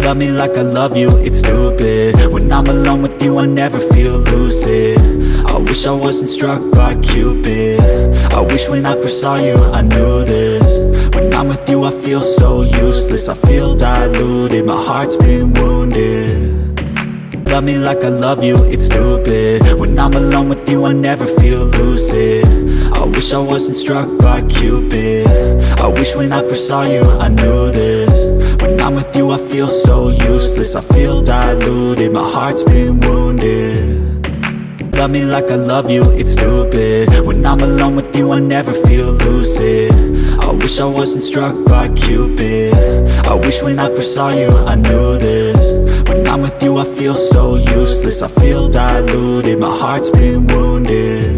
Love me like I love you, it's stupid. When I'm alone with you, I never feel lucid. I wish I wasn't struck by Cupid. I wish when I first saw you, I knew this. When I'm with you, I feel so useless. I feel diluted, my heart's been wounded. Love me like I love you, it's stupid. When I'm alone with you, I never feel lucid. I wish I wasn't struck by Cupid. I wish when I first saw you, I knew this with you, I feel so useless. I feel diluted, my heart's been wounded. Love me like I love you, it's stupid. When I'm alone with you, I never feel lucid. I wish I wasn't struck by Cupid. I wish when I first saw you, I knew this. When I'm with you, I feel so useless. I feel diluted, my heart's been wounded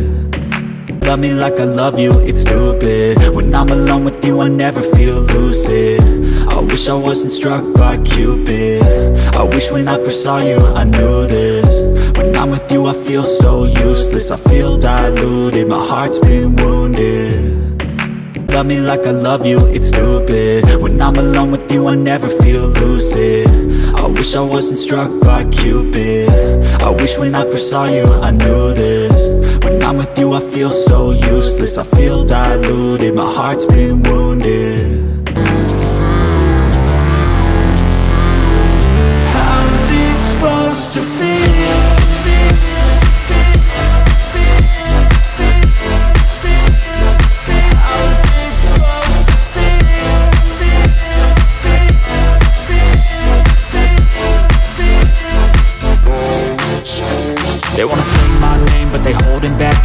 Love me like I love you, it's stupid. When I'm alone with you, I never feel lucid. I wish I wasn't struck by Cupid. I wish when I first saw you, I knew this. When I'm with you, I feel so useless. I feel diluted, my heart's been wounded. Love me like I love you, it's stupid. When I'm alone with you, I never feel lucid. I wish I wasn't struck by Cupid. I wish when I first saw you, I knew this I'm with you, I feel so useless. I feel diluted, my heart's been wounded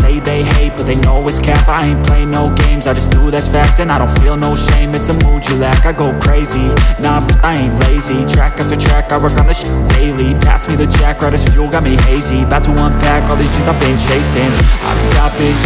say they hate, but they know it's cap. I ain't play no games, I just do that's fact And I don't feel no shame, it's a mood you lack I go crazy, nah, but I ain't lazy. Track after track, I work on this shit daily. Pass me the jack, right as fuel, got me hazy. About to unpack all these dreams I've been chasing. I've got my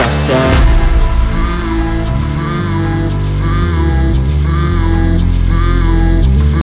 what I said.